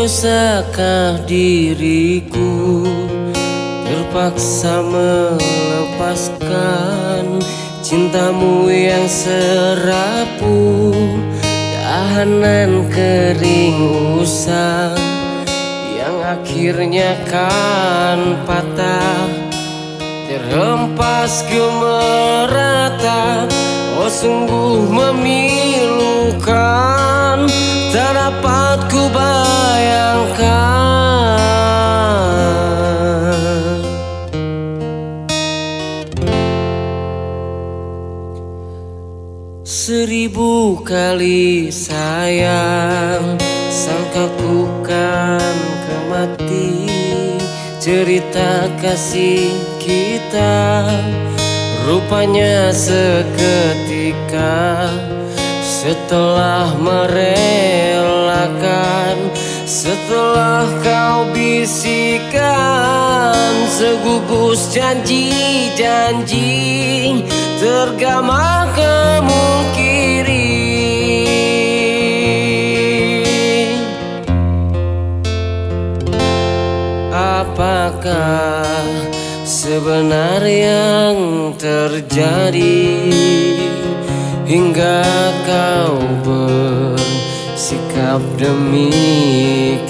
Berdosakah diriku. Terpaksa melepaskan Cintamu yang serapu. Dahanan kering usang Yang akhirnya kan patah. Terhempas ke merata Oh sungguh memilukan kali sayang. Sangka ku kan kemati Cerita kasih kita. Rupanya seketika Setelah merelakan Setelah kau bisikan Segugus janji-janji Tergama kemungkiri Apakah sebenar yang terjadi? Hingga kau bersikap demikian.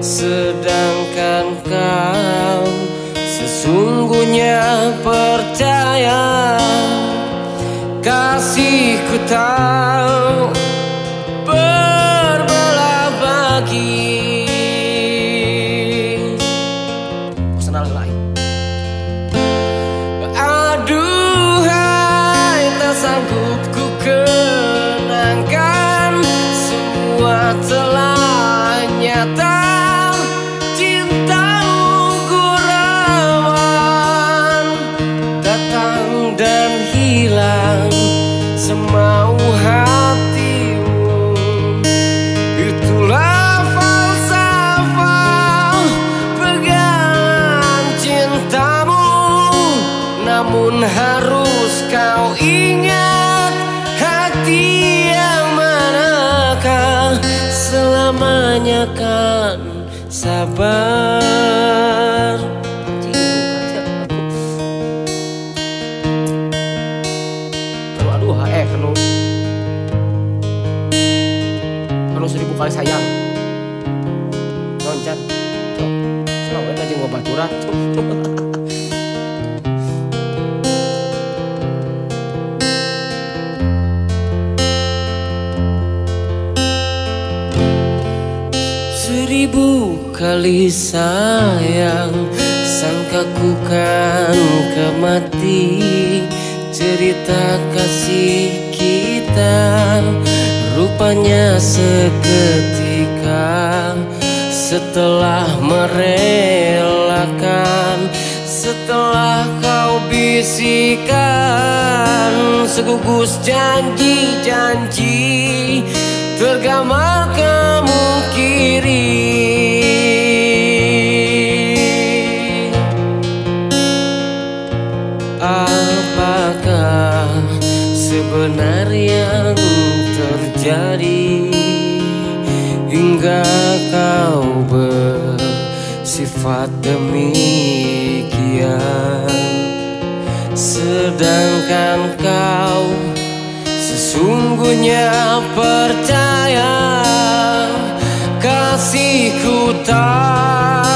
Sedangkan kau sesungguhnya percaya Kasihku tahu Seribu kali sayang Sangka ku kan kemati. Cerita kasih kita Rupanya seketika. Setelah merelakan Setelah kau bisikan Segugus janji-janji Tergama kemungkiri sebenar yang terjadi. Hingga kau bersifat demikian. Sedangkan kau sesungguhnya percaya Kasihku tak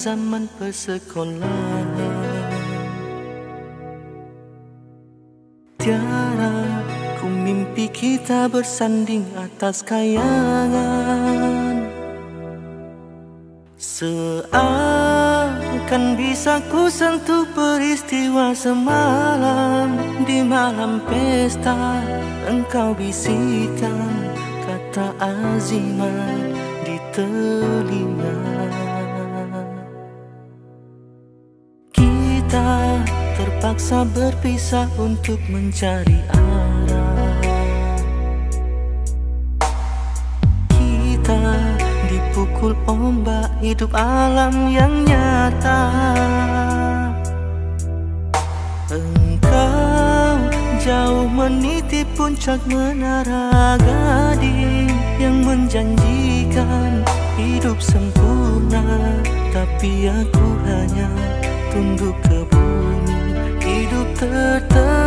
zaman persekolahan. Tiara ku mimpi kita bersanding atas kayangan. Seakan bisa ku sentuh peristiwa semalam. Di malam pesta engkau bisikan kata azimat terpaksa berpisah untuk mencari arah. Kita dipukul ombak hidup alam yang nyata. Engkau jauh meniti puncak menara gading Yang menjanjikan hidup sempurna. Tapi aku hanya tunduk Hidup tertekan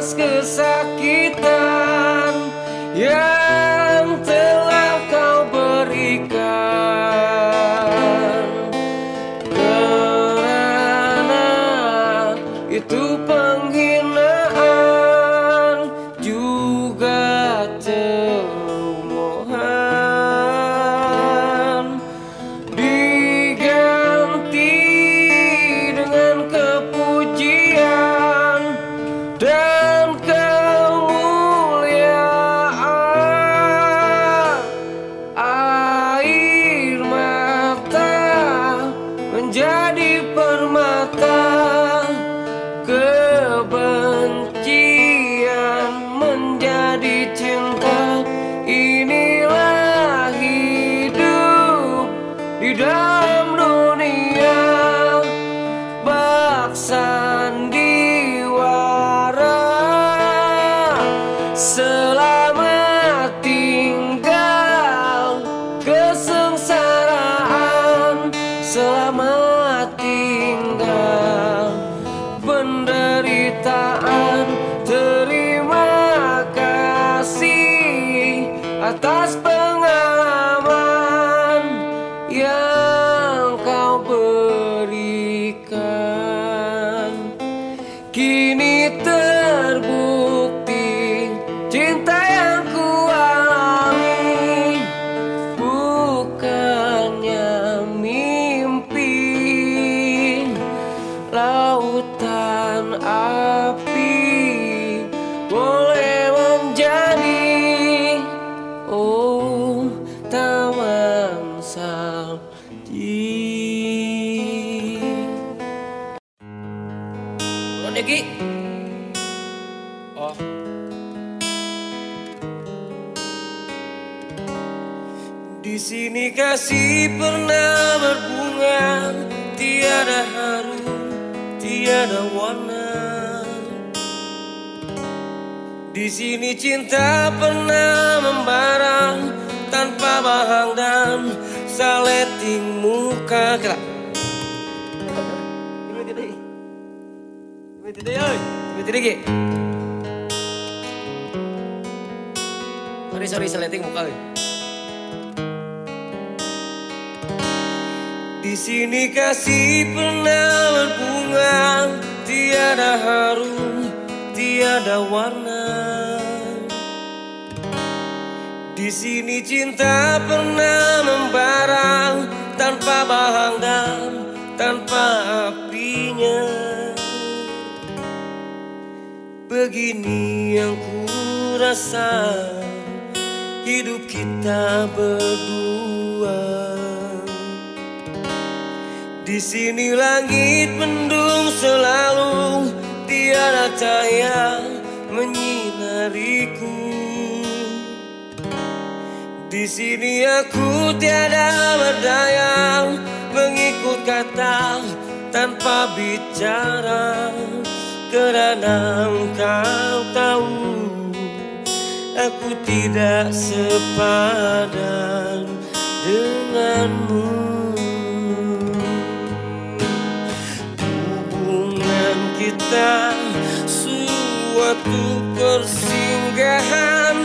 atas kesakitan kasih pernah berbunga, tiada harum, tiada warna. Di sini cinta pernah membara tanpa bahang dan saleting muka. Kira. Ini tidak. Ini tidak, oi. Ini tidak, Ki. Sorry, sorry, saleting muka. oi. Di sini kasih pernah berbunga, tiada harum, tiada warna. Di sini cinta pernah membara tanpa bahang dan tanpa apinya. Begini yang ku rasa hidup kita berdua. Di sini langit mendung selalu tiada cahaya menyinariku. Di sini aku tiada berdaya mengikut kata tanpa bicara karena engkau tahu aku tidak sepadan denganmu. Suatu persinggahan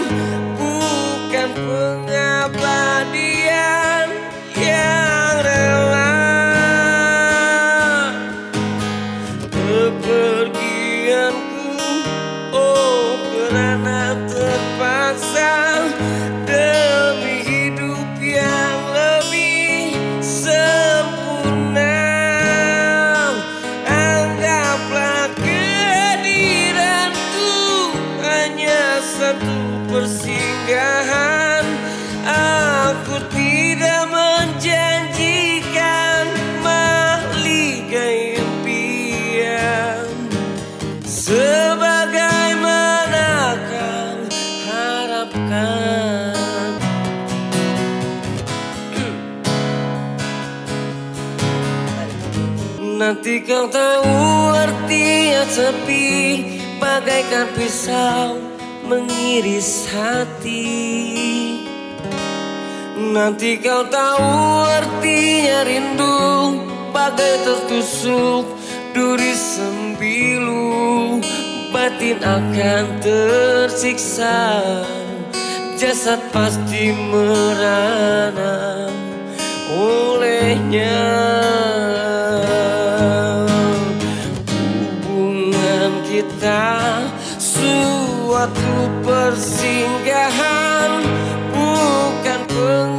bukan pengabadian kau tahu artinya sepi. Bagaikan pisau mengiris hati. Nanti kau tahu artinya rindu. Bagai tertusuk duri sembilu. Batin akan tersiksa. Jasad pasti merana olehnya. kita Suatu persinggahan bukan peng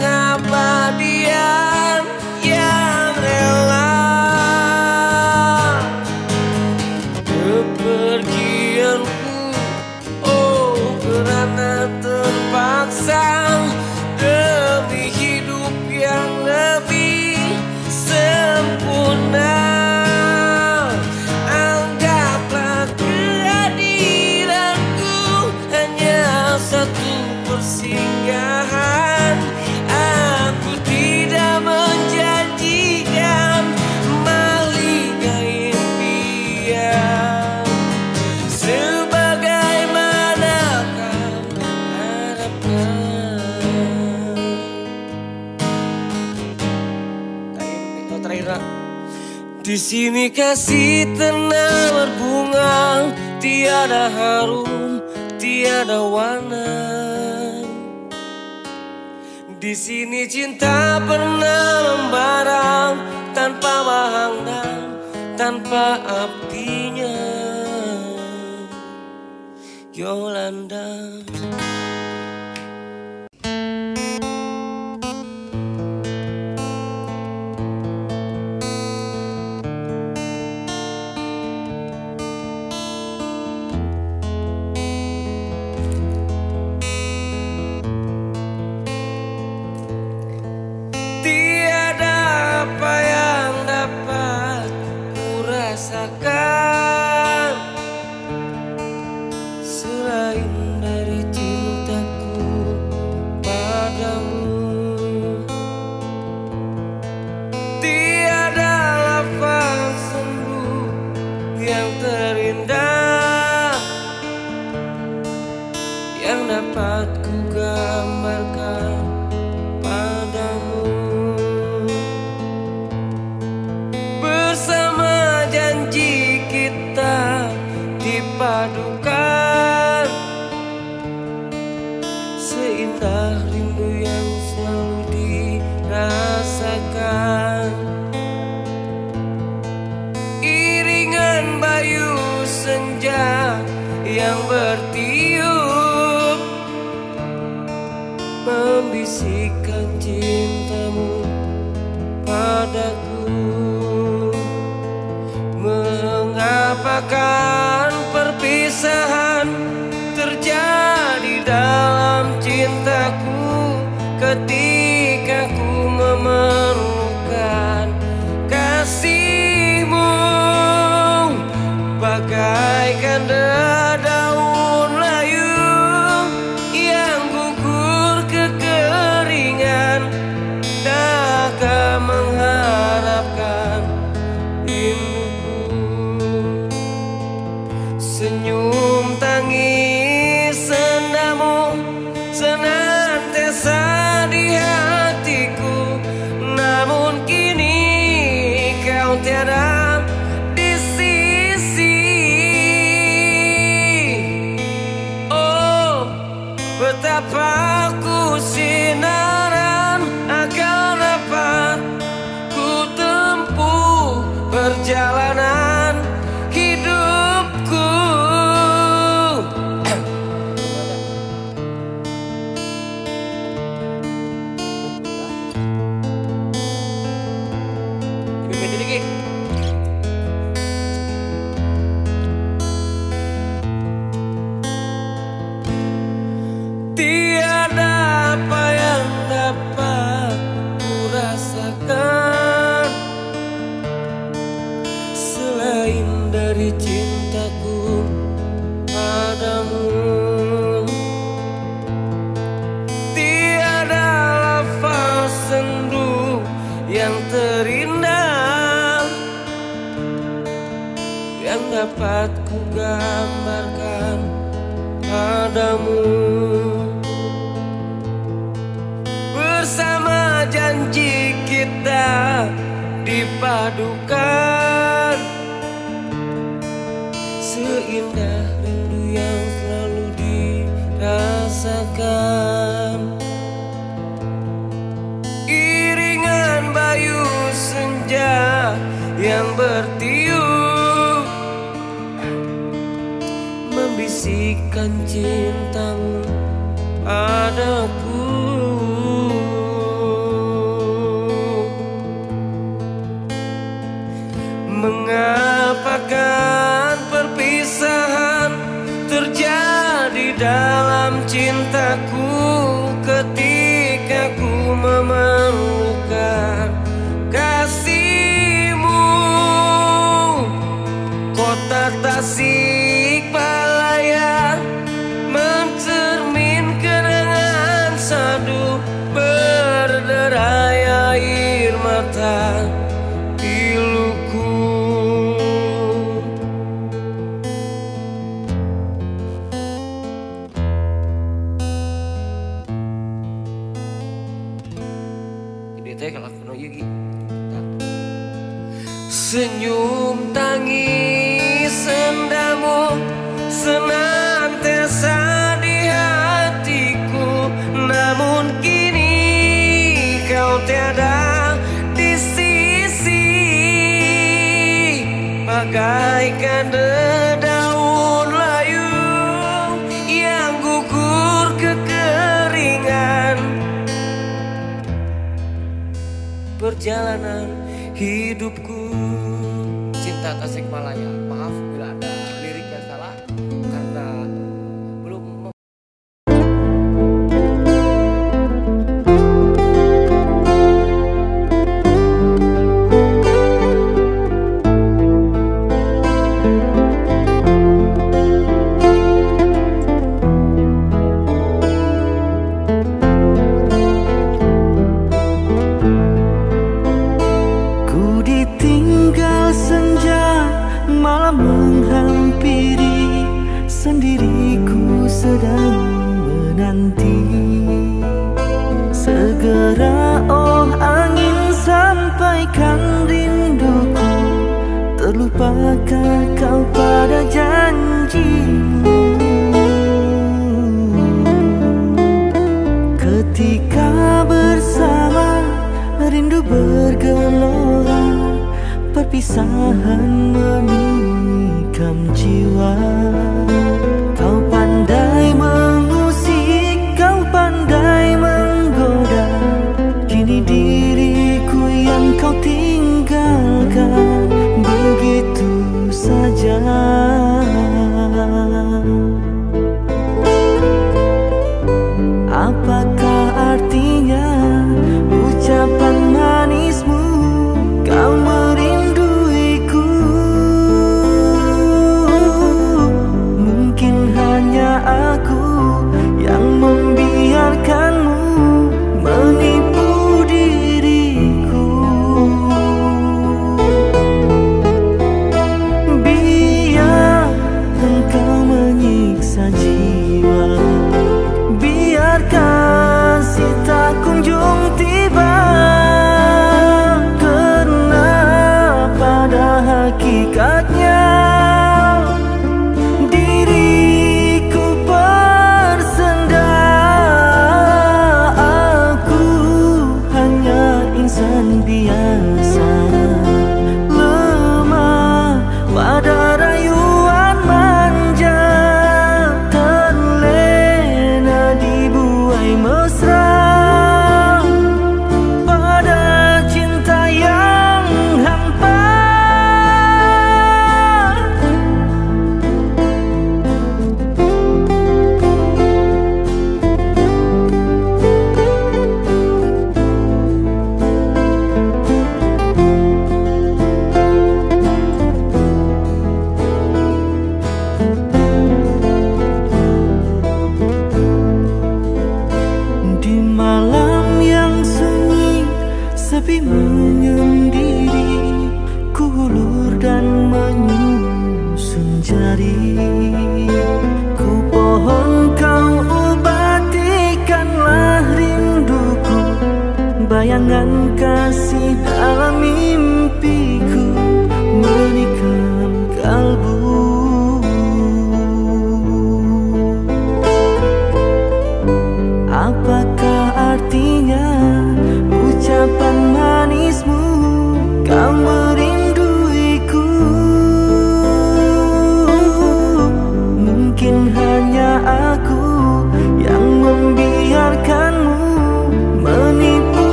sini kasih tenang berbunga Tiada harum, tiada warna. Di sini cinta pernah membara Tanpa bahang dan tanpa apinya Yolanda. kita dipadukan. Seindah rindu yang selalu dirasakan. Iringan bayu senja yang bertiup. Membisikkan cinta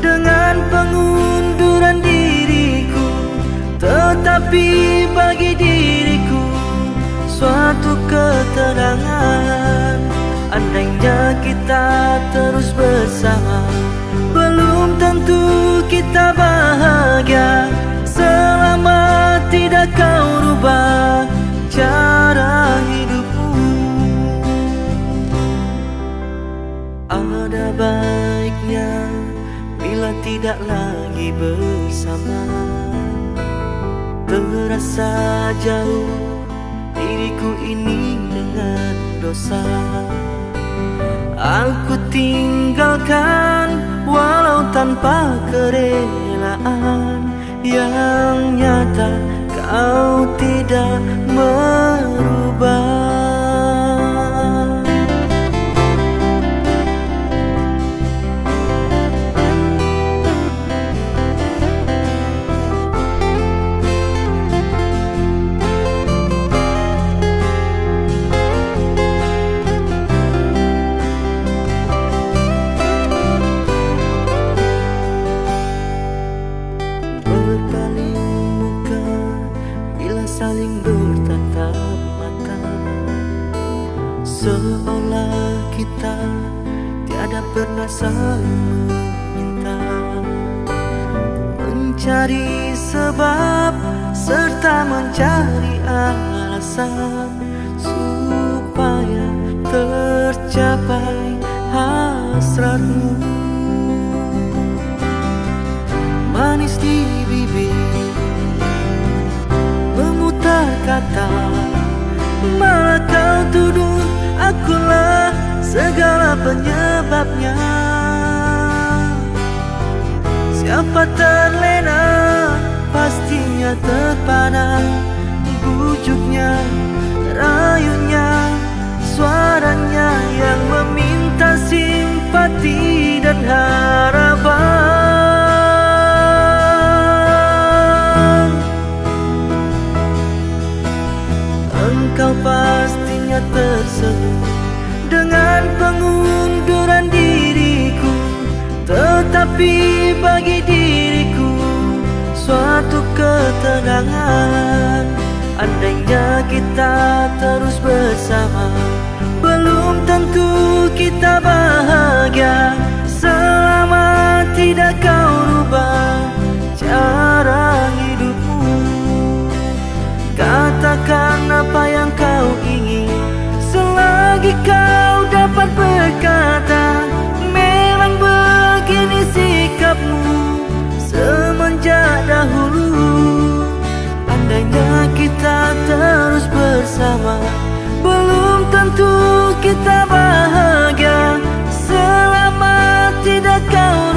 dengan pengunduran diriku. Tetapi bagi diriku suatu ketenangan. Andainya kita terus bersama Belum tentu kita bahagia. Selama tidak kau rubah cara hidupmu Ada bila tidak lagi bersama. Terasa jauh diriku ini dengan dosa. Aku tinggalkan walau tanpa kerelaan Yang nyata kau tidak merubah saling meminta Mencari sebab serta mencari alasan Supaya tercapai hasratmu. Manis di bibir Memutar kata Malah kau tuduh akulah segala penyebabnya Siapa terlena pastinya terpana Bujuknya, rayunya, suaranya yang meminta simpati dan harapan. Engkau pastinya tersenyum dengan pengunduran diriku Tetapi bagi diriku suatu ketenangan. Andainya kita terus bersama Belum tentu kita bahagia. Selama tidak kau rubah cara hidupmu. Katakan apa yang kau ingin Selagi kau dapat berkata kita terus bersama. Belum tentu kita bahagia. Selama tidak kau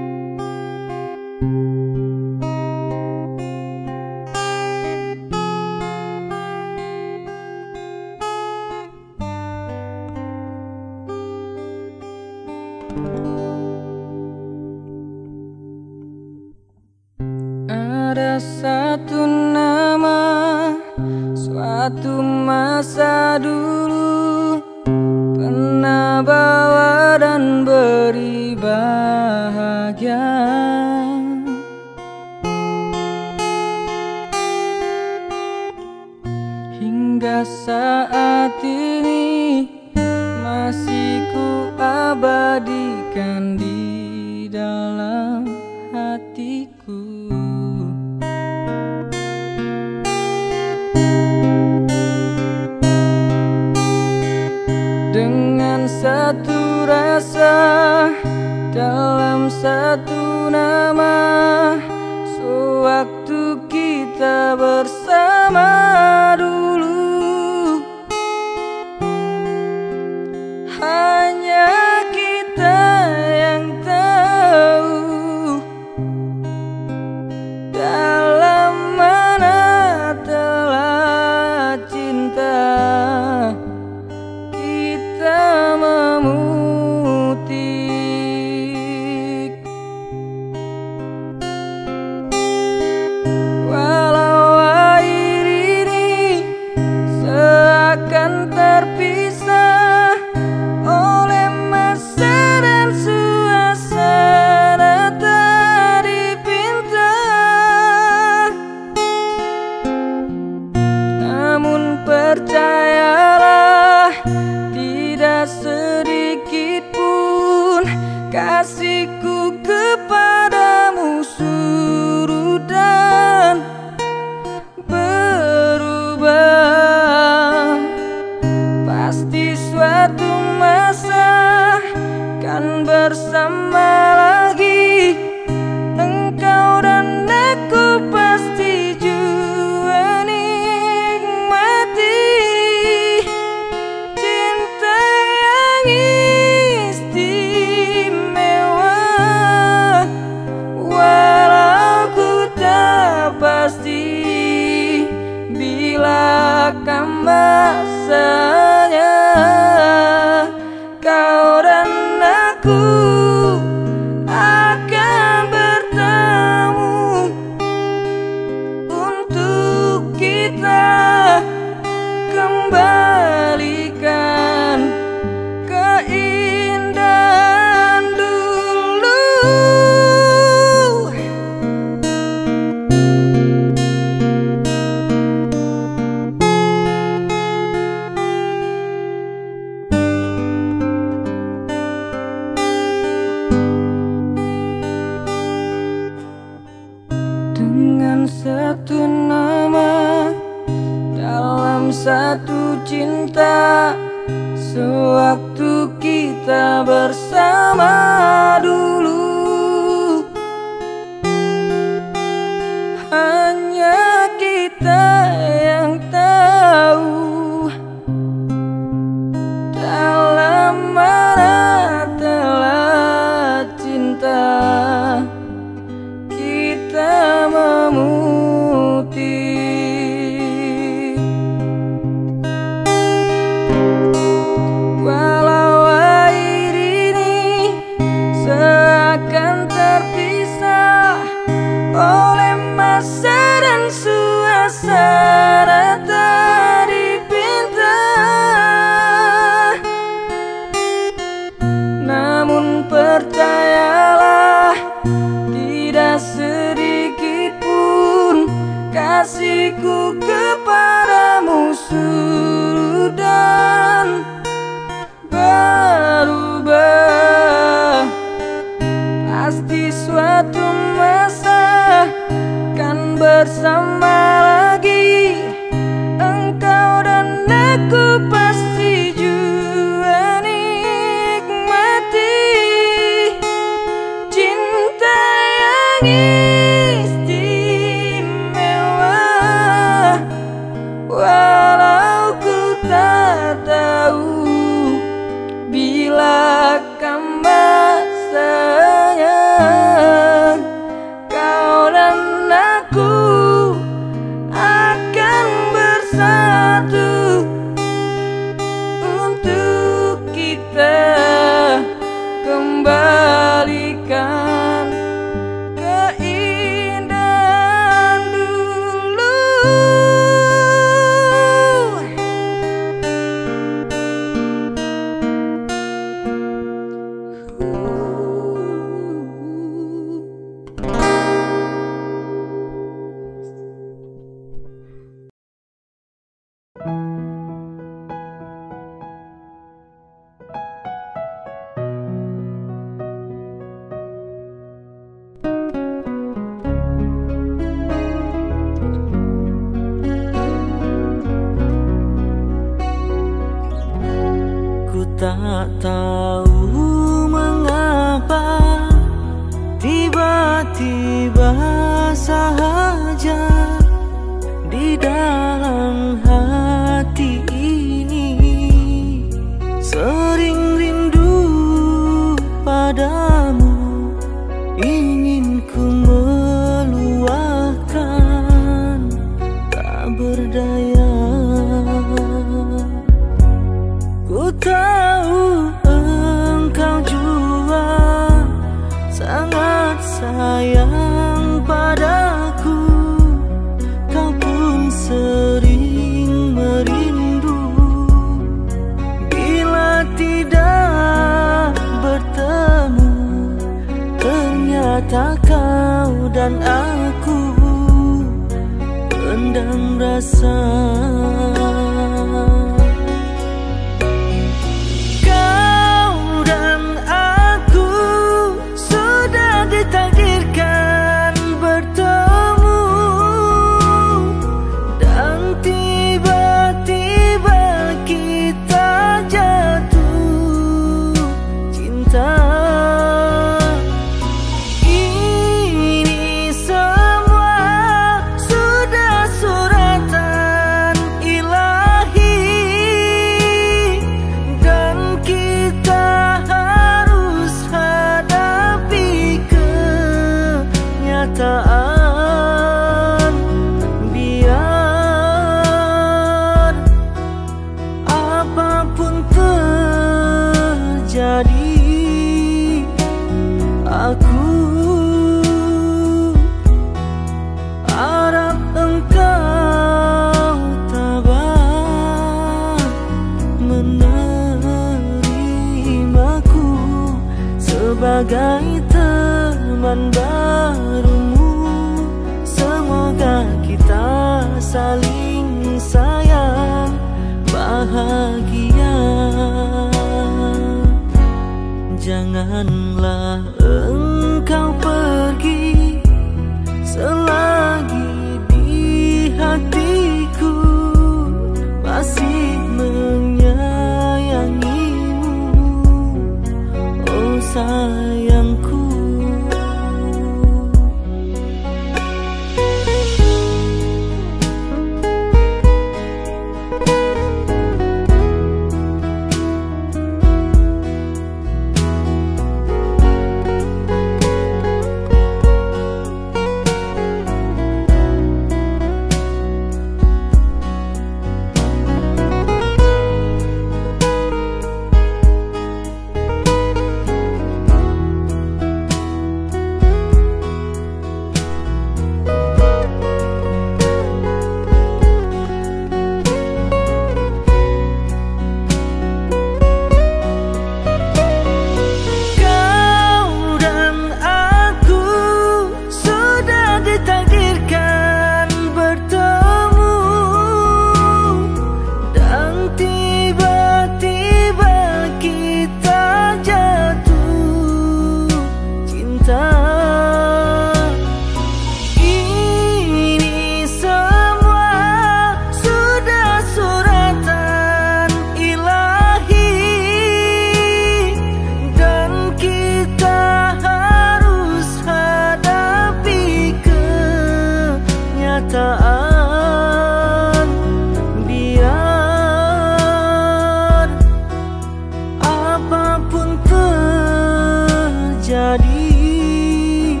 terjadi.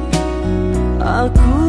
Aku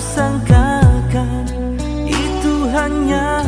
sangkakan itu hanyalah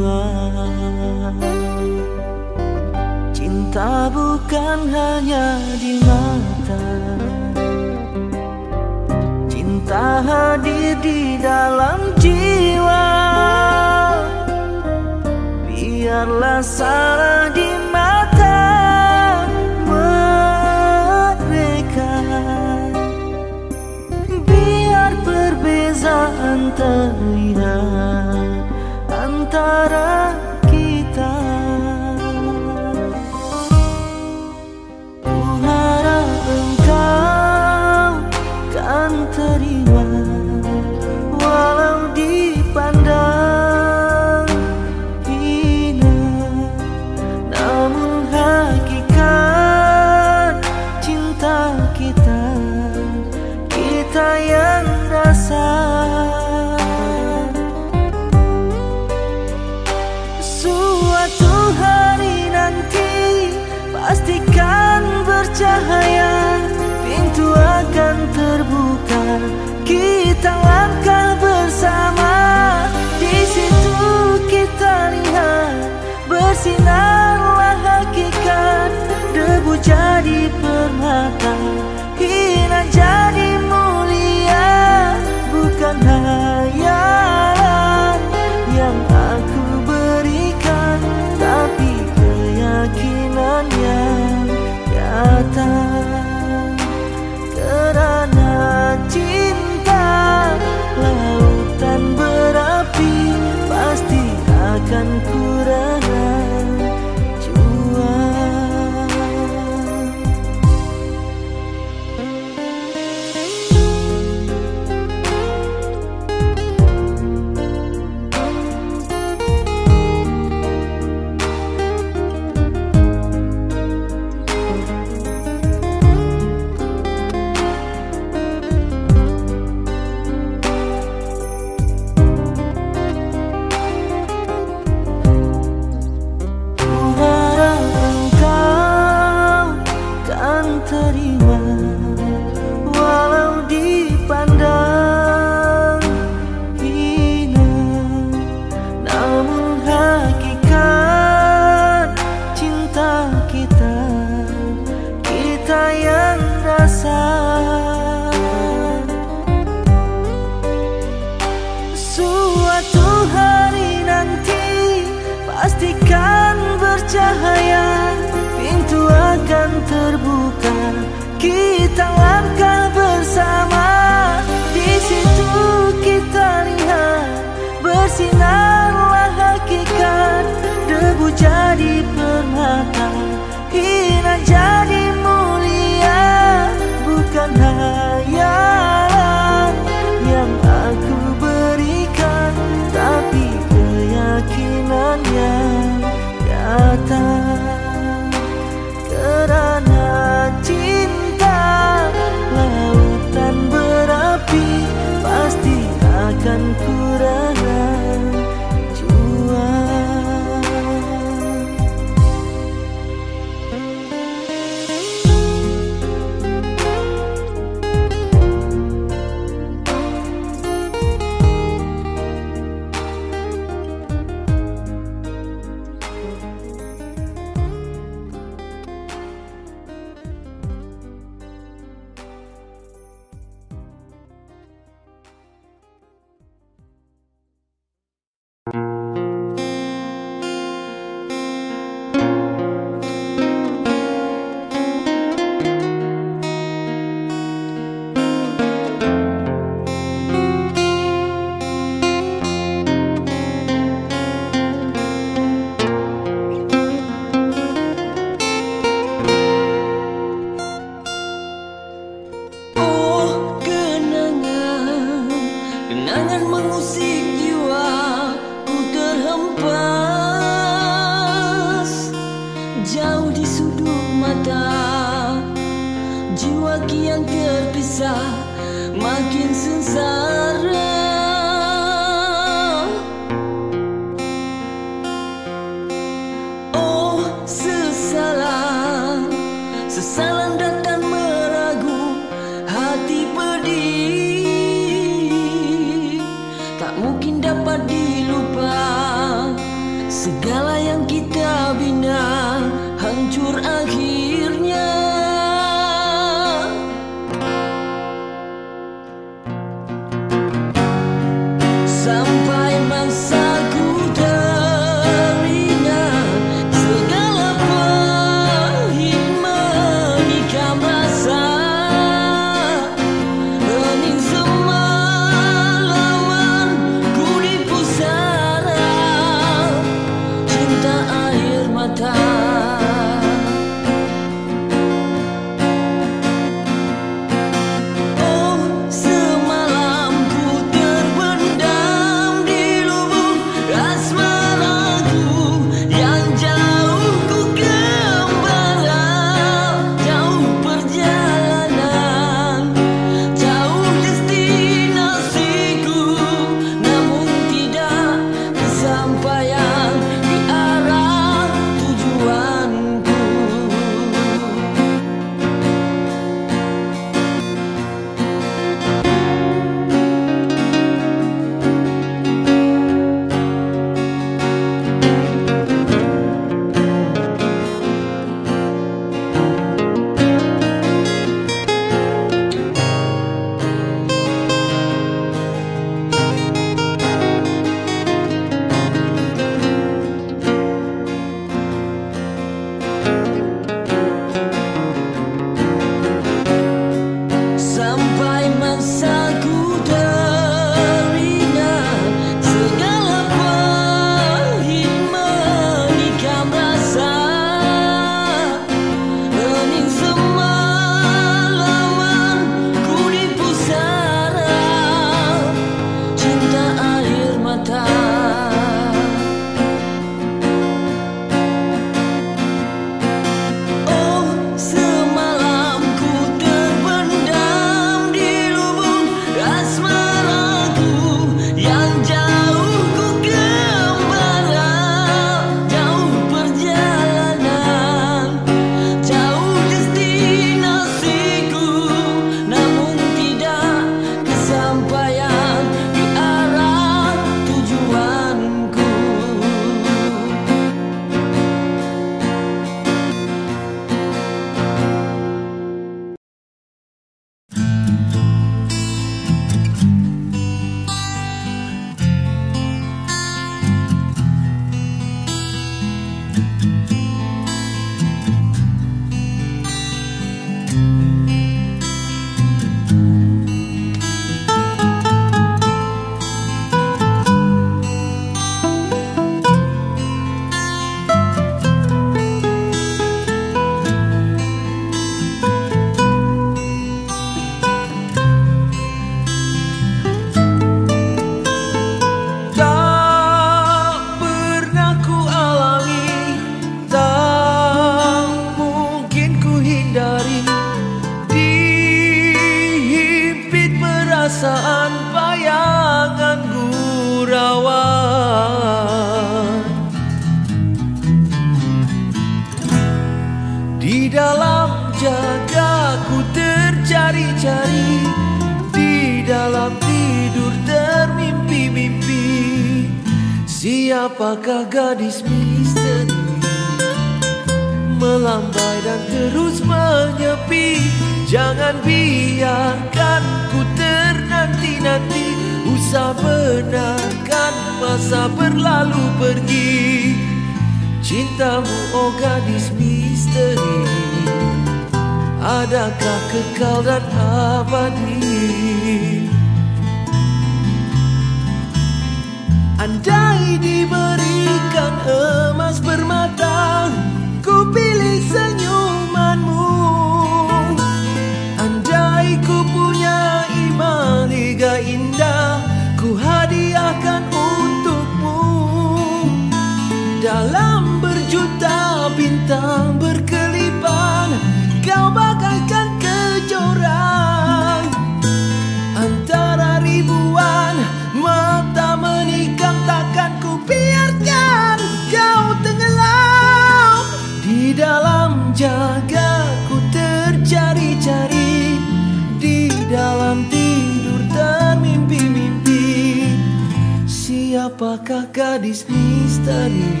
Siapakah gadis misteri?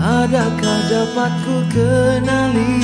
Adakah dapat ku kenali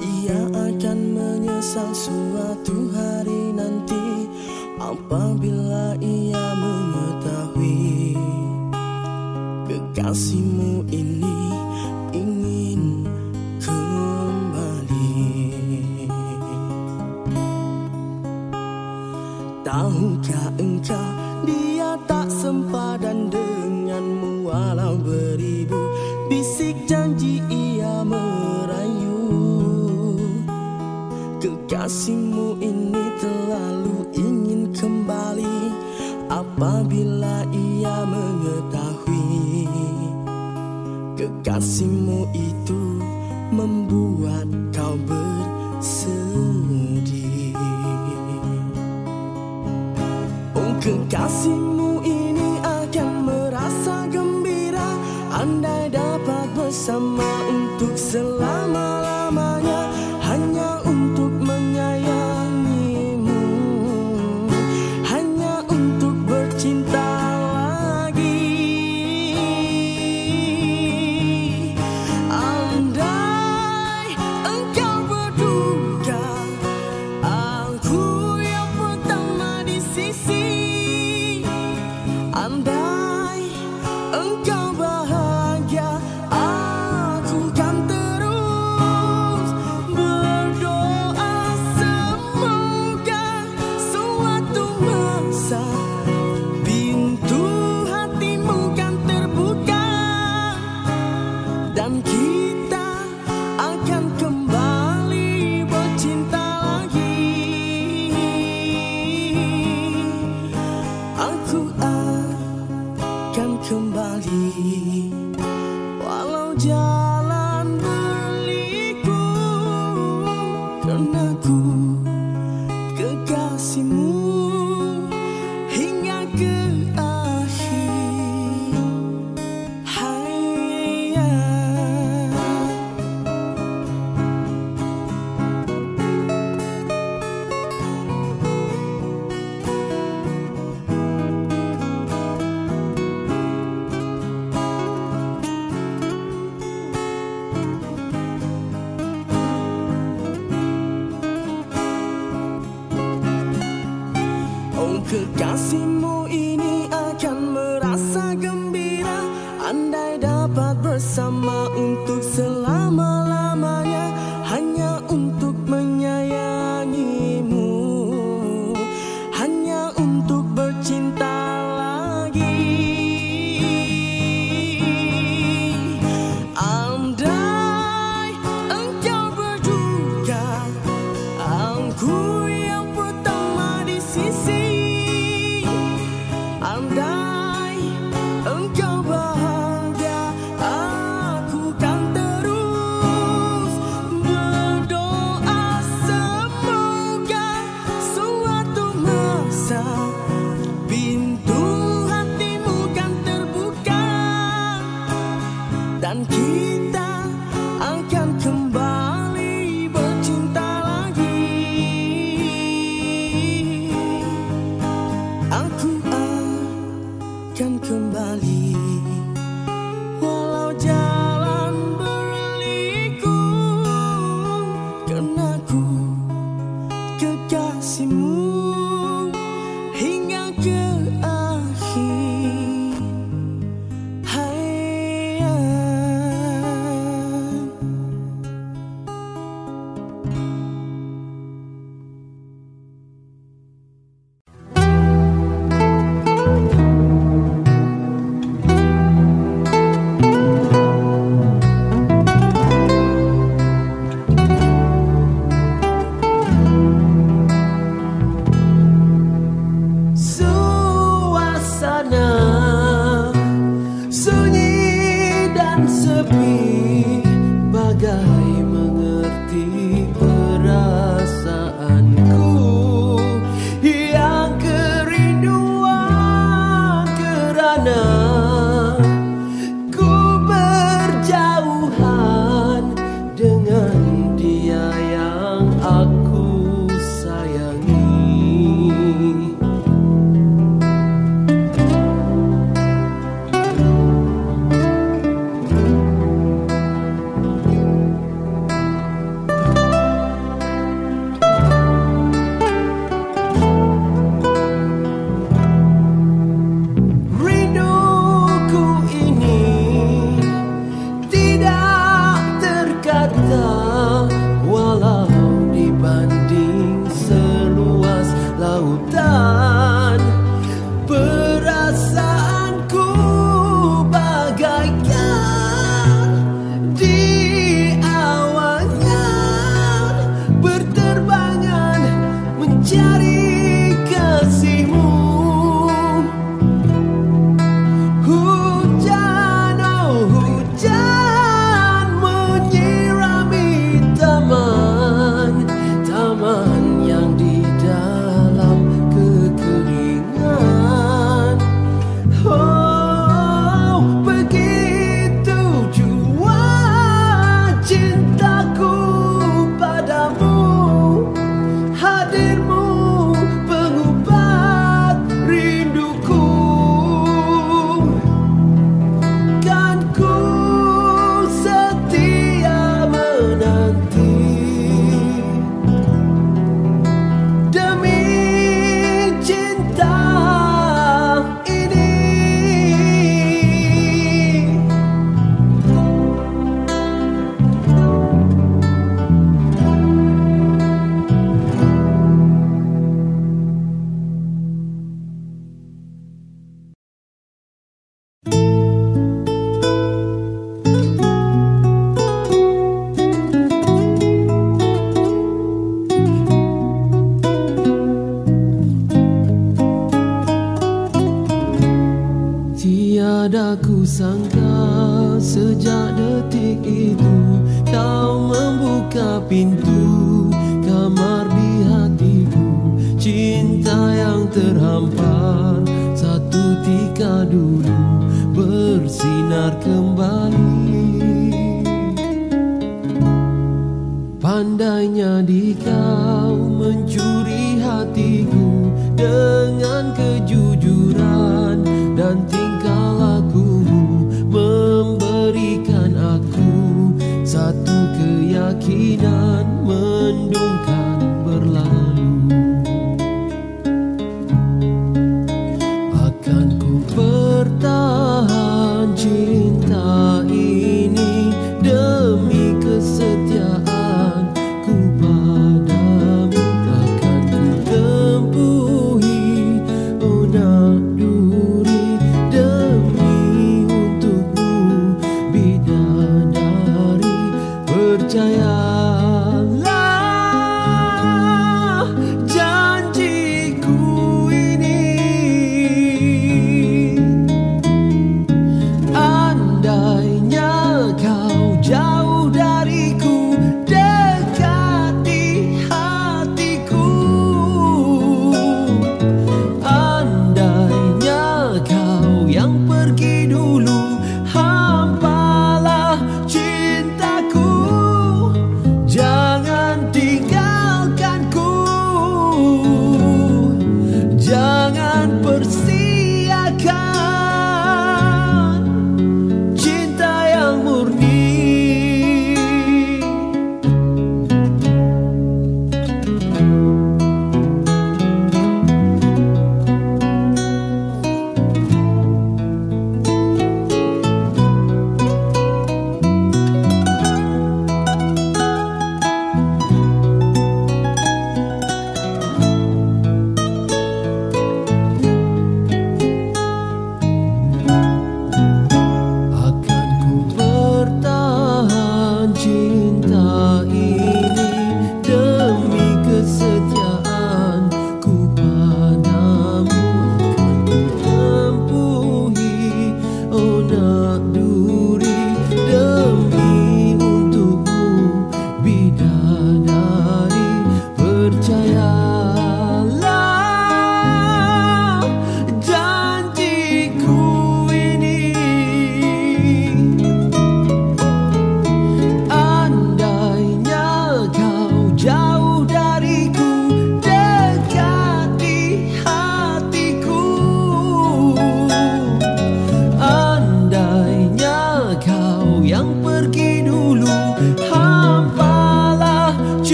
Ia akan menyesal suatu hari nanti Apabila ia mengetahui Kekasihmu ini. kasihmu ini terlalu ingin kembali Apabila ia mengetahui. Kekasihmu itu membuat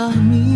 telah mi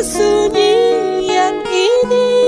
Kesunyian ini